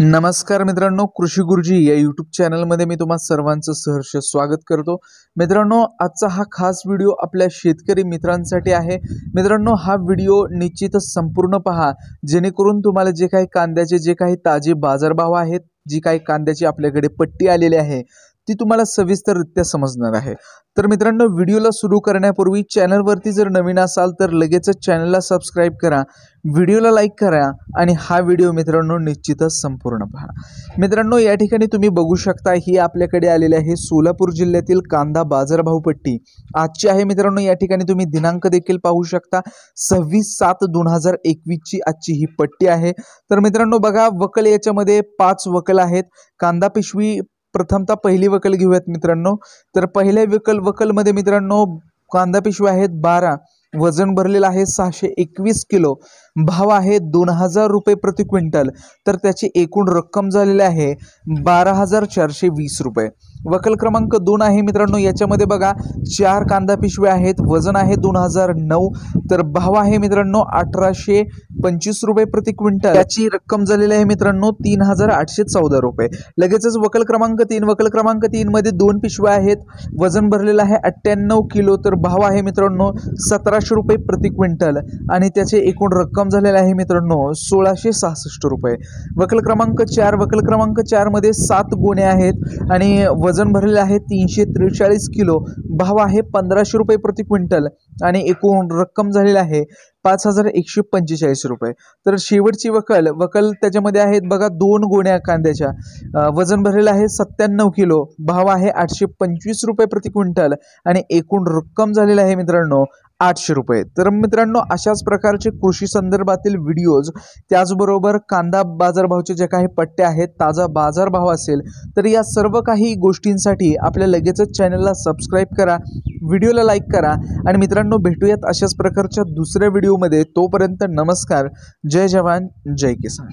नमस्कार मित्रांनो कृषी गुरुजी या यूट्यूब चॅनलमध्ये मी तुम्हा सर्वांचं सहर्ष स्वागत करतो. मित्रांनो आजचा हा खास व्हिडिओ आपल्या शेतकरी मित्रांसाठी आहे. मित्रांनो हा व्हिडिओ निश्चितच संपूर्ण पहा. जेणेकरून तुम्हाला जे काही कांद्याचे जे काही ताजे बाजारभाव आहेत जी काही कांद्याची आपल्याकडे पट्टी आलेली आहे ती तुम्हाला सविस्तररित्या समजणार आहे. तर मित्रांनो व्हिडिओला सुरू करण्यापूर्वी चॅनलवरती जर नवीन असाल तर लगेचच चॅनलला सबस्क्राईब करा व्हिडिओला लाईक करा आणि हा व्हिडिओ मित्रांनो निश्चितच संपूर्ण पहा. मित्रांनो या ठिकाणी तुम्ही बघू शकता ही आपल्याकडे आलेली आहे सोलापूर जिल्ह्यातील कांदा बाजारभाव पट्टी. आजची आहे मित्रांनो या ठिकाणी तुम्ही दिनांक देखील पाहू शकता. सव्वीस सात दोन हजार एकवीसची आजची ही पट्टी आहे. तर मित्रांनो बघा वकल याच्यामध्ये पाच वकल आहेत. कांदा पिशवी प्रथमतः पहिली वकल घेऊयात मित्रांनो. तर पहिल्या वकल वकलमध्ये मित्रांनो कांदा पिशव्या आहेत बारा वजन भरलेलं आहे सहाशे एकवीस किलो भाव आहे दोन हजार रुपये प्रति क्विंटल. तर त्याची एकूण रक्कम झालेली आहे बारा हजार चारशे वीस रुपये. वकल क्रमांक दोन आहे मित्रांनो याच्यामध्ये बघा चार कांदा पिशव्या आहेत वजन आहे दोन हजार नऊ तर भाव आहे मित्रांनो अठराशे पंचवीस रुपये प्रति क्विंटल. याची रक्कम झालेली आहे मित्रांनो तीन हजार आठशे चौदा रुपये. लगेचच वकल क्रमांक तीन. वकल क्रमांक तीन मध्ये दोन पिशव्या आहेत. वजन भरलेलं आहे अठ्ठ्याण्णव किलो. तर भाव आहे मित्रांनो सतराशे रुपये प्रति क्विंटल. आणि त्याचे एकूण रक्कम झालेले आहे मित्रांनो सोळाशे सहासष्ट रुपये. वकल क्रमांक चार. वकल क्रमांक चारमध्ये सात गोणे आहेत. आणि वजन भरलेलं आहे तीनशे त्रेचाळीस किलो. भाव आहे पंधराशे रुपये प्रति क्विंटल. आणि एकूण रक्कम झालेली आहे पाच हजार एकशे पंचेचाळीस रुपये. तर शेवटची वकल वकल त्याच्यामध्ये आहेत बघा दोन गोण्या कांद्याच्या. वजन भरलेलं आहे सत्त्याण्णव किलो भाव आहे आठशे पंचवीस रुपये प्रति क्विंटल आणि एकूण रक्कम झालेली आहे मित्रांनो आठशे रुपये. तर मित्रांनो अशाच प्रकारचे कृषी संदर्भातील व्हिडिओज त्याचबरोबर कांदा बाजारभावचे जे काही पट्टे आहेत ताजा बाजारभाव असेल तर या सर्व काही गोष्टींसाठी आपल्या लगेचच चॅनलला सबस्क्राईब करा. व्हिडिओला लाईक करा. आणि मित्रांनो भेटूयात अशाच प्रकारच्या दुसऱ्या व्हिडिओमध्ये. तोपर्यंत नमस्कार. जय जवान जय किसान.